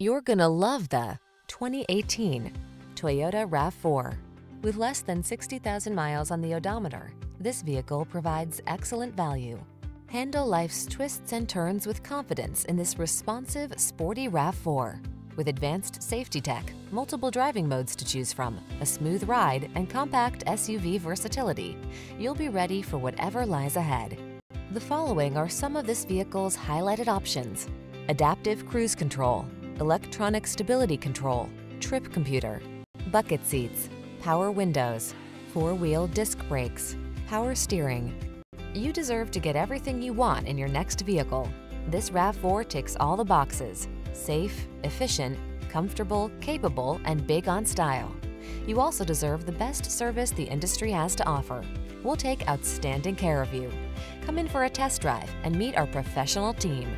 You're gonna love the 2018 Toyota RAV4. With less than 60,000 miles on the odometer, this vehicle provides excellent value. Handle life's twists and turns with confidence in this responsive, sporty RAV4. With advanced safety tech, multiple driving modes to choose from, a smooth ride, and compact SUV versatility, you'll be ready for whatever lies ahead. The following are some of this vehicle's highlighted options. Adaptive cruise control, electronic stability control, trip computer, bucket seats, power windows, four-wheel disc brakes, power steering. You deserve to get everything you want in your next vehicle. This RAV4 ticks all the boxes. Safe, efficient, comfortable, capable, and big on style. You also deserve the best service the industry has to offer. We'll take outstanding care of you. Come in for a test drive and meet our professional team.